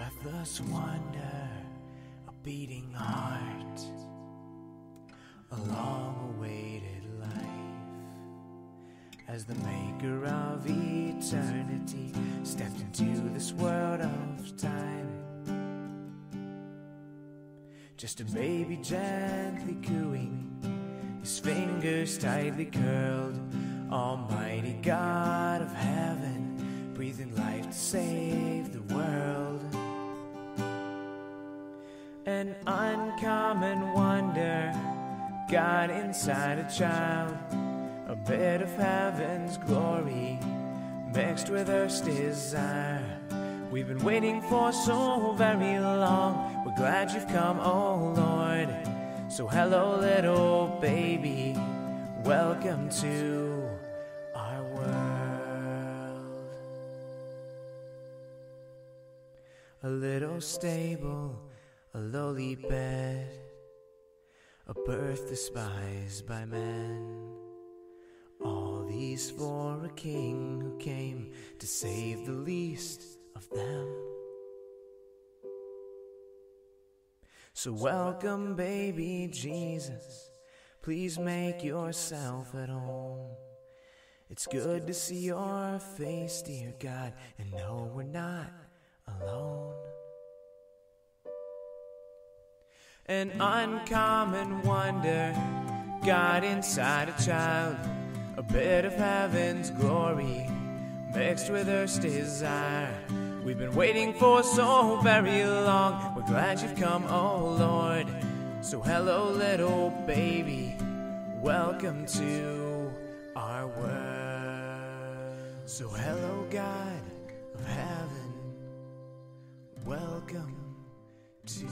us wonder, a beating heart, a long awaited life. As the maker of eternity stepped into this world of time. Just a baby gently cooing, his fingers tightly curled. Almighty God of heaven, breathing life to save An uncommon wonder, God inside a child, a bit of heaven's glory mixed with earth's desire. We've been waiting for so very long. We're glad you've come, oh Lord. So, hello, little baby. Welcome to our world. A little stable, a lowly bed, a birth despised by men. All these for a king who came to save the least of them. So, welcome, baby Jesus. Please make yourself at home. It's good to see your face, dear God, and know we're not alone. An uncommon wonder, God inside a child, a bit of heaven's glory mixed with earth's desire. We've been waiting for so very long. We're glad you've come, oh Lord. So, hello, little baby. Welcome to our world. So, hello, God of heaven. Welcome to